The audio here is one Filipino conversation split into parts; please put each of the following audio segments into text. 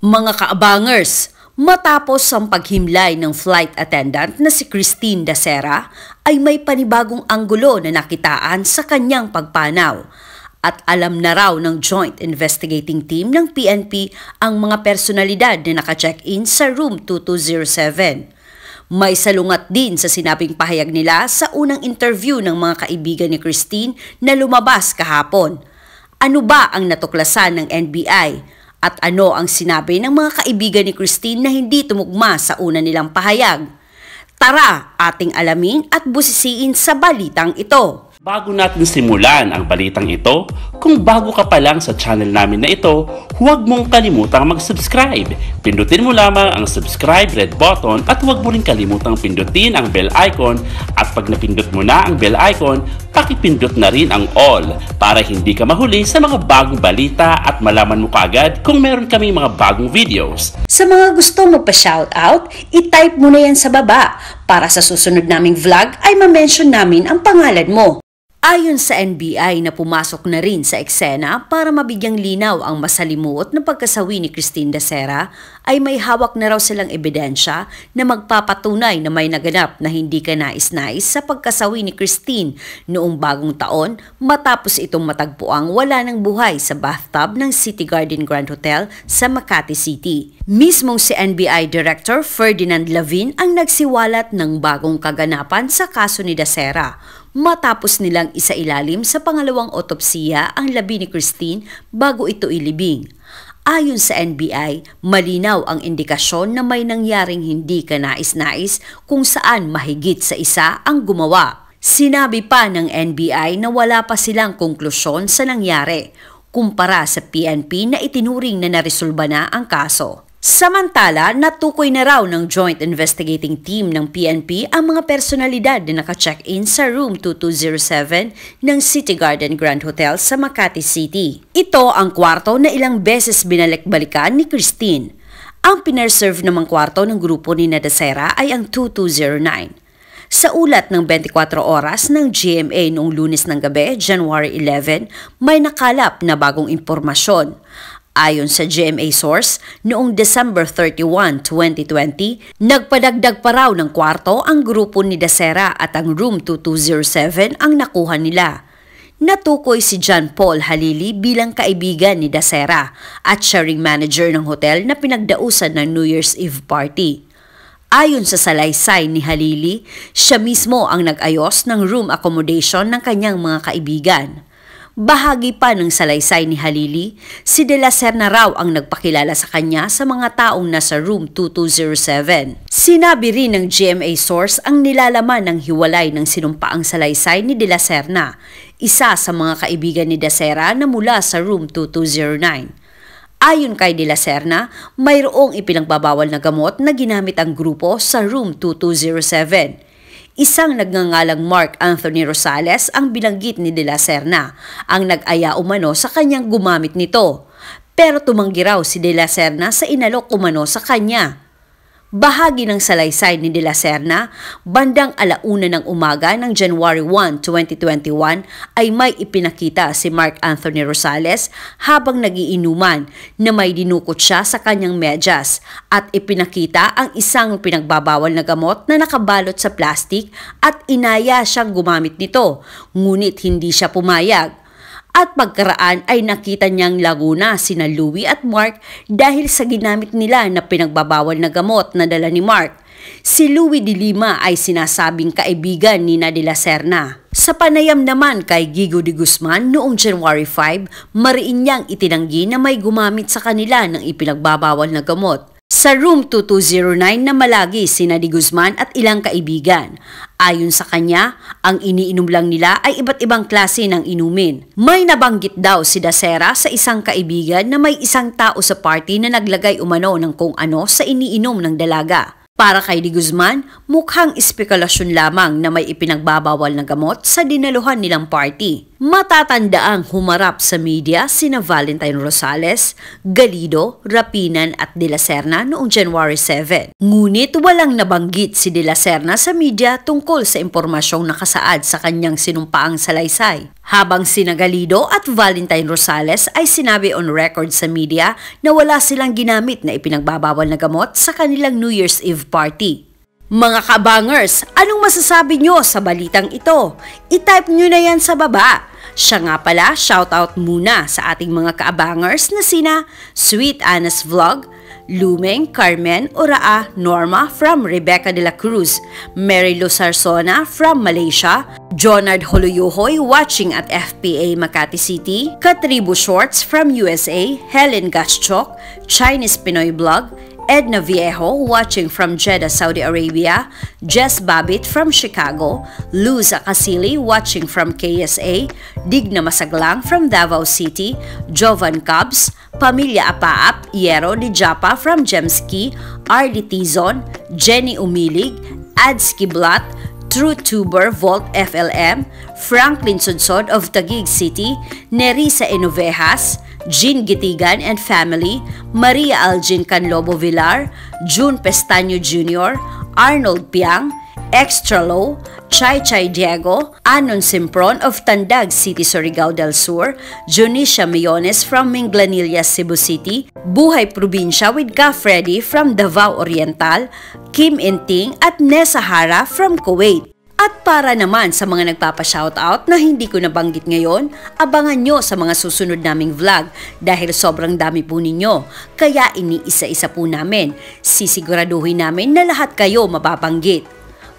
Mga kaabangers, matapos ang paghimlay ng flight attendant na si Christine Dacera ay may panibagong anggulo na nakitaan sa kanyang pagpanaw. At alam na raw ng Joint Investigating Team ng PNP ang mga personalidad na naka-check-in sa room 2207. May salungat din sa sinabing pahayag nila sa unang interview ng mga kaibigan ni Christine na lumabas kahapon. Ano ba ang natuklasan ng NBI? At ano ang sinabi ng mga kaibigan ni Christine na hindi tumugma sa una nilang pahayag? Tara, ating alamin at busisiin sa balitang ito. Bago natin simulan ang balitang ito, kung bago ka pa lang sa channel namin na ito, huwag mong kalimutang mag-subscribe. Pindutin mo lamang ang subscribe red button at huwag mo rin kalimutang pindutin ang bell icon at pag napindot mo na ang bell icon, pakipindot na rin ang all para hindi ka mahuli sa mga bagong balita at malaman mo kaagad kung meron kami mga bagong videos. Sa mga gusto mo pa shoutout, i-type mo na yan sa baba para sa susunod naming vlog ay ma-mention namin ang pangalan mo. Ayon sa NBI na pumasok na rin sa eksena para mabigyang linaw ang masalimuot na pagkasawi ni Christine Dacera ay may hawak na raw silang ebidensya na magpapatunay na may naganap na hindi ka nais-nais sa pagkasawi ni Christine noong bagong taon matapos itong matagpuang wala ng buhay sa bathtub ng City Garden Grand Hotel sa Makati City. Mismong si NBI Director Ferdinand Lavin ang nagsiwalat ng bagong kaganapan sa kaso ni Dacera matapos nilang isailalim sa pangalawang otopsiya ang labi ni Christine bago ito ilibing. Ayon sa NBI, malinaw ang indikasyon na may nangyaring hindi ka nais-nais kung saan mahigit sa isa ang gumawa. Sinabi pa ng NBI na wala pa silang konklusyon sa nangyari kumpara sa PNP na itinuring na naresolba na ang kaso. Samantala, natukoy na raw ng Joint Investigating Team ng PNP ang mga personalidad na naka-check-in sa room 2207 ng City Garden Grand Hotel sa Makati City. Ito ang kwarto na ilang beses binalik-balikan ni Christine. Ang pinerserve namang kwarto ng grupo ni Nadasera ay ang 2209. Sa ulat ng 24 oras ng GMA noong lunes ng gabi, January 11, may nakalap na bagong impormasyon. Ayon sa GMA source, noong December 31, 2020, nagpadagdag pa raw ng kwarto ang grupo ni Dasera at ang room 2207 ang nakuha nila. Natukoy si John Paul Halili bilang kaibigan ni Dasera at sharing manager ng hotel na pinagdausan ng New Year's Eve party. Ayon sa salaysay ni Halili, siya mismo ang nag-ayos ng room accommodation ng kanyang mga kaibigan. Bahagi pa ng salaysay ni Halili, si De La Serna raw ang nagpakilala sa kanya sa mga taong nasa room 2207. Sinabi rin ng GMA source ang nilalaman ng hiwalay ng sinumpaang salaysay ni De La Serna, isa sa mga kaibigan ni Dasera na mula sa room 2209. Ayon kay De La Serna, mayroong ipinagbabawal na gamot na ginamit ang grupo sa room 2207 Isang nagngangalang Mark Anthony Rosales ang binanggit ni De La Serna ang nag-aya umano sa kanyang gumamit nito. Pero tumanggi raw si De La Serna sa inalok umano sa kanya. Bahagi ng salaysay ni De La Serna, bandang alauna ng umaga ng January 1, 2021 ay may ipinakita si Mark Anthony Rosales habang nagiinuman na may dinukot siya sa kanyang medyas at ipinakita ang isang pinagbabawal na gamot na nakabalot sa plastik at inaya siyang gumamit nito, ngunit hindi siya pumayag. At pagkaraan ay nakita niyang laguna sina Louie at Mark dahil sa ginamit nila na pinagbabawal na gamot na dala ni Mark. Si Louie de Lima ay sinasabing kaibigan ni Nadila Serna. Sa panayam naman kay Gigo de Guzman noong January 5, mariin niyang itinanggi na may gumamit sa kanila ng ipinagbabawal na gamot. Sa room 2209 na malagi sina Di Guzman at ilang kaibigan. Ayon sa kanya, ang iniinom lang nila ay iba't ibang klase ng inumin. May nabanggit daw si Dasera sa isang kaibigan na may isang tao sa party na naglagay umano ng kung ano sa iniinom ng dalaga. Para kay Di Guzman, mukhang espekulasyon lamang na may ipinagbabawal na gamot sa dinaluhan nilang party. Matatandaang humarap sa media sina Valentine Rosales, Galido, Rapinan at De La Serna noong January 7. Ngunit walang nabanggit si De La Serna sa media tungkol sa impormasyong nakasaad sa kanyang sinumpaang salaysay. Habang sina Galido at Valentine Rosales ay sinabi on record sa media na wala silang ginamit na ipinagbabawal na gamot sa kanilang New Year's Eve party. Mga kabangers, anong masasabi nyo sa balitang ito? I-type nyo na yan sa baba. Siya nga pala, shoutout muna sa ating mga kaabangers na sina Sweet Anas Vlog, Lumeng, Carmen, Uraa, Norma from Rebecca de la Cruz, Mary Lu Sarsona from Malaysia, Jonard Holuyuhoy watching at FPA Makati City, Katribu Shorts from USA, Helen Gaschok, Chinese Pinoy Blog, Edna Viejo watching from Jeddah, Saudi Arabia, Jess Babbitt from Chicago, Luz Akasili watching from KSA, Digna Masaglang from Davao City, Jovan Cubs, Pamilya Apaap, Iero Di Japa from Jemski, Arlie Tizon, Jenny Umilig, Adski Blat, True Tuber Vault FLM, Franklin Sudsod of Taguig City, Nerissa Enovejas, Jean Gitigan and family, Maria Algin Canlobo Villar, June Pestaño Jr., Arnold Piang, Extra Low, Chai Chai Diego, Anon Simpron of Tandag City, Surigao del Sur, Junicia Millones from Minglanilla, Cebu City, Buhay Probinsya with Ka Freddy from Davao Oriental, Kim Inting at Nessa Hara from Kuwait. At para naman sa mga nagpapa-shoutout na hindi ko nabanggit ngayon, abangan nyo sa mga susunod naming vlog dahil sobrang dami po ninyo. Kaya iniisa-isa po namin. Sisiguraduhin namin na lahat kayo mababanggit.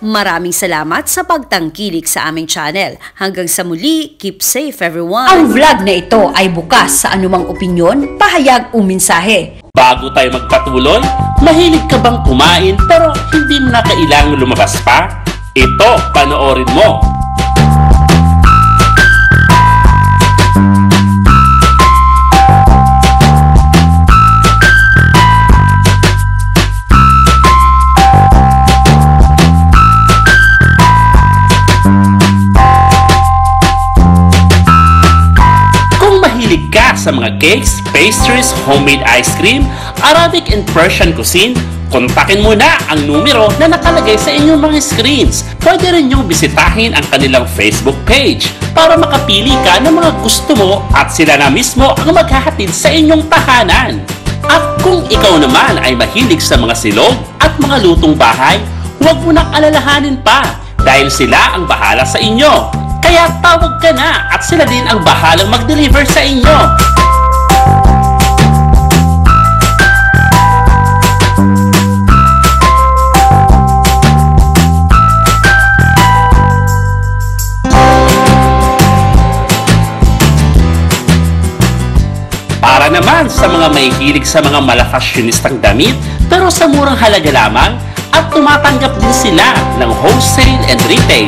Maraming salamat sa pagtangkilik sa aming channel. Hanggang sa muli, keep safe everyone! Ang vlog na ito ay bukas sa anumang opinyon, pahayag o mensahe. Bago tayo magpatuloy, mahilig ka bang kumain pero hindi mo na kailangan lumabas pa? Ito, panoorin mo. Mahilig ka sa mga cakes, pastries, homemade ice cream, Arabic and Persian cuisine, kontakin mo na ang numero na nakalagay sa inyong mga screens. Pwede rin niyong bisitahin ang kanilang Facebook page para makapili ka ng mga gusto mo at sila na mismo ang maghahatid sa inyong tahanan. At kung ikaw naman ay mahilig sa mga silog at mga lutong bahay, huwag mo nang alalahanin pa dahil sila ang bahala sa inyo. Kaya tawag ka na at sila din ang bahalang mag-deliver sa inyo. Sa mga may hilig sa mga malafashionistang damit pero sa murang halaga lamang at tumatanggap din sila ng wholesale and retail.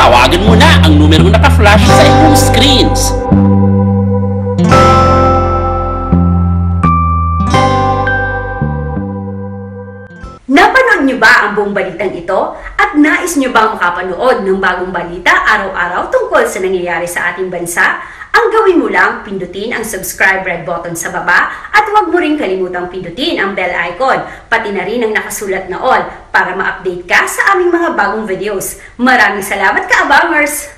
Tawagan mo na ang numero naka-flash sa inyong screens. Bang makapanood ng bagong balita araw-araw tungkol sa nangyayari sa ating bansa? Ang gawin mo lang, pindutin ang subscribe red button sa baba at huwag mo rin kalimutang pindutin ang bell icon, pati na rin ang nakasulat na all para ma-update ka sa aming mga bagong videos. Maraming salamat ka, Abangers!